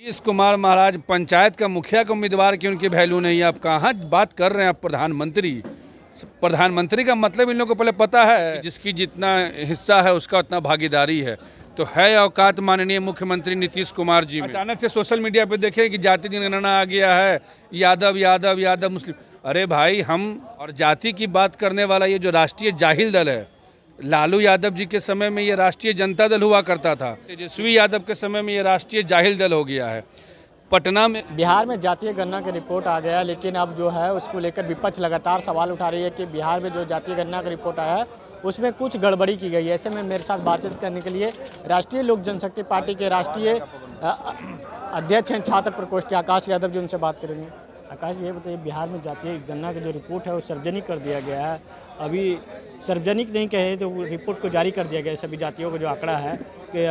नीतीश कुमार महाराज, पंचायत का मुखिया का उम्मीदवार की उनकी वैल्यू नहीं है। आप कहाँ बात कर रहे हैं आप प्रधानमंत्री? प्रधानमंत्री का मतलब इन लोगों को पहले पता है जिसकी जितना हिस्सा है उसका उतना भागीदारी है। तो है औकात माननीय मुख्यमंत्री नीतीश कुमार जी में। अचानक से सोशल मीडिया पे देखे कि जाति जनगणना आ गया है। यादव यादव यादव, मुस्लिम। अरे भाई, हम और जाति की बात करने वाला ये जो राष्ट्रीय जाहिल दल है लालू यादव जी के समय में ये राष्ट्रीय जनता दल हुआ करता था। तेजस्वी यादव के समय में ये राष्ट्रीय जाहिल दल हो गया है। पटना में बिहार में जातीय गणना का रिपोर्ट आ गया, लेकिन अब जो है उसको लेकर विपक्ष लगातार सवाल उठा रही है कि बिहार में जो जातीय गणना का रिपोर्ट आया है, उसमें कुछ गड़बड़ी की गई है। ऐसे में मेरे साथ बातचीत करने के लिए राष्ट्रीय लोक जनशक्ति पार्टी के राष्ट्रीय अध्यक्ष हैं छात्र प्रकोष्ठ आकाश यादव जी, उनसे बात करेंगे। आकाश ये बताइए, बिहार में जातीय गणना का जो रिपोर्ट है, वो सार्वजनिक कर दिया गया है। अभी सार्वजनिक नहीं कहे तो रिपोर्ट को जारी कर दिया गया है सभी जातियों का जो आंकड़ा है कि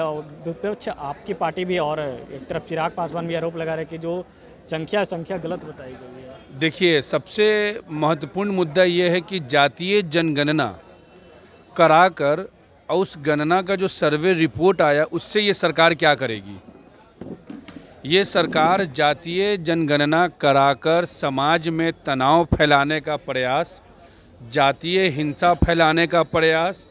विपक्ष, आपकी पार्टी भी और एक तरफ़ चिराग पासवान भी आरोप लगा रहे कि जो संख्या संख्या गलत बताई गई है। देखिए, सबसे महत्वपूर्ण मुद्दा ये है कि जातीय जनगणना कराकर, और उस गणना का जो सर्वे रिपोर्ट आया, उससे ये सरकार क्या करेगी? ये सरकार जातीय जनगणना कराकर समाज में तनाव फैलाने का प्रयास, जातीय हिंसा फैलाने का प्रयास,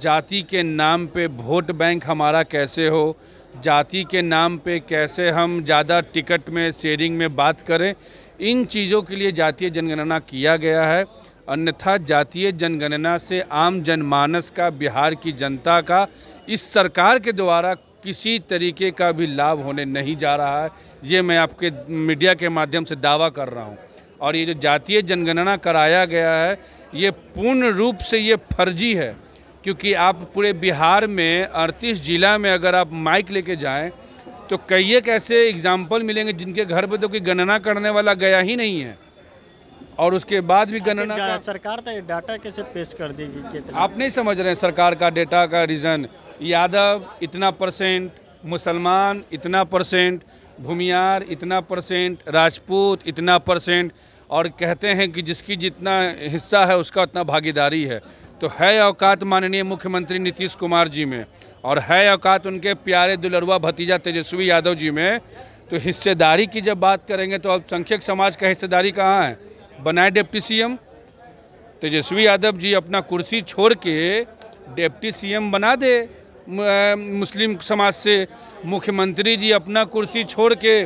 जाति के नाम पे वोट बैंक हमारा कैसे हो, जाति के नाम पे कैसे हम ज़्यादा टिकट में, शेयरिंग में बात करें, इन चीज़ों के लिए जातीय जनगणना किया गया है। अन्यथा जातीय जनगणना से आम जनमानस का, बिहार की जनता का, इस सरकार के द्वारा किसी तरीके का भी लाभ होने नहीं जा रहा है। ये मैं आपके मीडिया के माध्यम से दावा कर रहा हूँ। और ये जो जातीय जनगणना कराया गया है, ये पूर्ण रूप से ये फर्जी है। क्योंकि आप पूरे बिहार में, अड़तीस जिला में अगर आप माइक लेके जाएँ तो कई एक ऐसे एग्ज़ाम्पल मिलेंगे जिनके घर पे तो कोई गणना करने वाला गया ही नहीं है। और उसके बाद भी गणना का सरकार तो डाटा कैसे पेश कर देगी आप नहीं समझ रहे हैं सरकार का डेटा का रीज़न। यादव इतना परसेंट मुसलमान इतना परसेंट भूमियार इतना परसेंट राजपूत इतना परसेंट और कहते हैं कि जिसकी जितना हिस्सा है उसका उतना भागीदारी है। तो है औकात माननीय मुख्यमंत्री नीतीश कुमार जी में और है औकात उनके प्यारे दुलरुआ भतीजा तेजस्वी यादव जी में। तो हिस्सेदारी की जब बात करेंगे तो अल्पसंख्यक समाज का हिस्सेदारी कहाँ है? बनाए डिप्टी सीएम। तेजस्वी यादव जी अपना कुर्सी छोड़ के डिप्टी सीएम बना दे। मुस्लिम समाज से मुख्यमंत्री जी अपना कुर्सी छोड़ के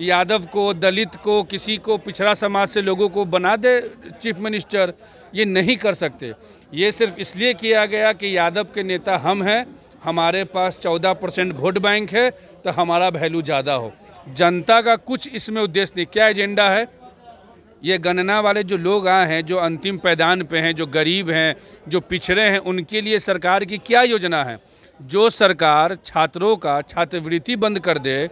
यादव को, दलित को, किसी को, पिछड़ा समाज से लोगों को बना दे चीफ मिनिस्टर। ये नहीं कर सकते। ये सिर्फ़ इसलिए किया गया कि यादव के नेता हम हैं, हमारे पास चौदह परसेंट वोट बैंक है तो हमारा वैल्यू ज़्यादा हो। जनता का कुछ इसमें उद्देश्य नहीं, क्या एजेंडा है? ये गणना वाले जो लोग आए हैं, जो अंतिम पैदान पे हैं, जो गरीब हैं, जो पिछड़े हैं, उनके लिए सरकार की क्या योजना है? जो सरकार छात्रों का छात्रवृत्ति बंद कर दे,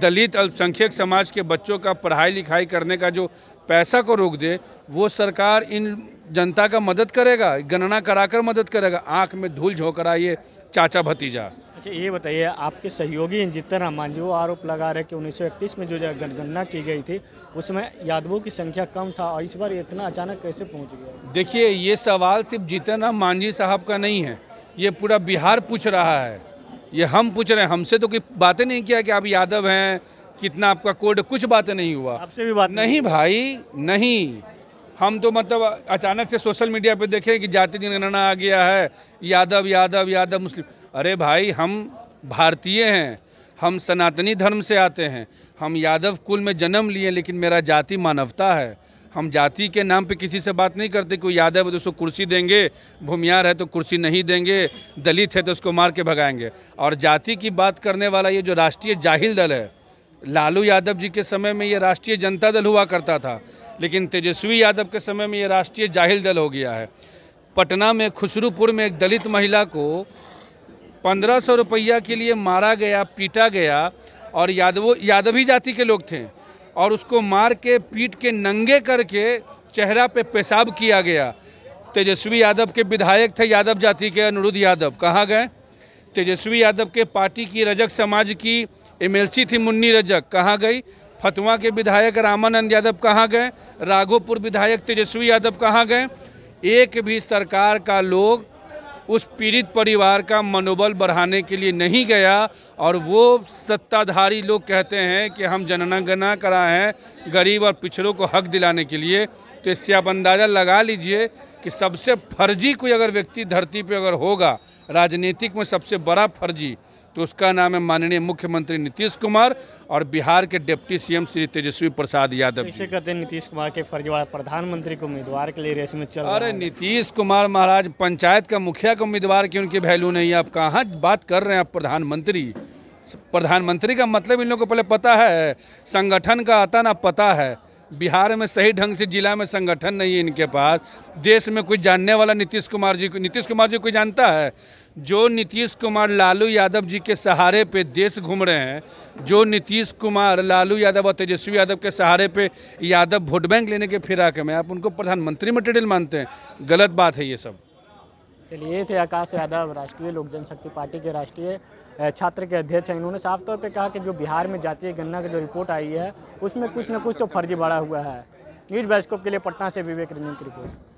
दलित अल्पसंख्यक समाज के बच्चों का पढ़ाई लिखाई करने का जो पैसा को रोक दे, वो सरकार इन जनता का मदद करेगा, गणना कराकर मदद करेगा। आँख में धूल झोंकर आइए चाचा भतीजा। अच्छा ये बताइए आपके सहयोगी जितन रहमान जी वो आरोप लगा रहे कि 1931 में जो जनगणना की गई थी उसमें यादवों की संख्या कम था और इस बार इतना अचानक कैसे पहुँच गया? देखिए ये सवाल सिर्फ़ जीतन राम मांझी साहब का नहीं है ये पूरा बिहार पूछ रहा है। ये हम पूछ रहे हैं हमसे तो कोई बातें नहीं किया कि आप यादव हैं कितना आपका कोड कुछ बातें नहीं हुआ। आपसे भी बात नहीं भाई नहीं। हम तो मतलब अचानक से सोशल मीडिया पे देखे कि जाति जनगणना आ गया है यादव यादव यादव मुस्लिम। अरे भाई, हम भारतीय हैं, हम सनातनी धर्म से आते हैं। हम यादव कुल में जन्म लिए, लेकिन मेरा जाति मानवता है। हम जाति के नाम पे किसी से बात नहीं करते, कोई यादव है तो उसको कुर्सी देंगे, भूमियार है तो कुर्सी नहीं देंगे, दलित है तो उसको मार के भगाएँगे। और जाति की बात करने वाला ये जो राष्ट्रीय जाहिल दल है, लालू यादव जी के समय में ये राष्ट्रीय जनता दल हुआ करता था, लेकिन तेजस्वी यादव के समय में ये राष्ट्रीय जाहिल दल हो गया है। पटना में खुसरूपुर में एक दलित महिला को पंद्रह सौ रुपया के लिए मारा गया, पीटा गया और यादवों, यादवी जाति के लोग थे और उसको मार के, पीट के, नंगे करके चेहरा पे पेशाब किया गया। तेजस्वी यादव के विधायक थे, यादव जाति के अनुरुद्ध यादव। कहाँ गए? तेजस्वी यादव के पार्टी की रजक, समाज की एमएलसी थी मुन्नी रजक। कहाँ गई? फतवा के विधायक रामानंद यादव कहाँ गए? राघोपुर विधायक तेजस्वी यादव कहाँ गए? एक भी सरकार का लोग उस पीड़ित परिवार का मनोबल बढ़ाने के लिए नहीं गया और वो सत्ताधारी लोग कहते हैं कि हम जनगणना करा हैं गरीब और पिछड़ों को हक दिलाने के लिए। तो इससे आप अंदाज़ा लगा लीजिए कि सबसे फर्जी कोई अगर व्यक्ति धरती पर अगर होगा, राजनीतिक में सबसे बड़ा फर्जी तो उसका नाम है माननीय मुख्यमंत्री नीतीश कुमार और बिहार के डिप्टी सीएम श्री तेजस्वी प्रसाद यादव इसे कहते हैं नीतीश कुमार के फर्जीवाड़ा प्रधानमंत्री के उम्मीदवार के लिए रेस में चल अरे नीतीश कुमार महाराज पंचायत का मुखिया का उम्मीदवार की उनकी वैल्यू नहीं है आप कहाँ बात कर रहे हैं आप प्रधानमंत्री? प्रधानमंत्री का मतलब इन लोगों को पहले पता है संगठन का आता ना पता है। बिहार में सही ढंग से जिला में संगठन नहीं है इनके पास। देश में कोई जानने वाला नीतीश कुमार जी को नीतीश कुमार जी कोई जानता है? जो नीतीश कुमार लालू यादव जी के सहारे पे देश घूम रहे हैं, जो नीतीश कुमार लालू यादव और तेजस्वी यादव के सहारे पे यादव वोट बैंक लेने के फिराक में आप उनको प्रधानमंत्री मटेरियल मानते हैं। गलत बात है ये सब। चलिए थे आकाश यादव, राष्ट्रीय लोक जनशक्ति पार्टी के राष्ट्रीय छात्र के अध्यक्ष हैं। इन्होंने साफ़ तौर पर कहा कि जो बिहार में जातीय गणना की जो रिपोर्ट आई है, उसमें कुछ न कुछ तो फर्जी बढ़ा हुआ है। न्यूज़ बैस्कोप के लिए पटना से विवेक रंजन की रिपोर्ट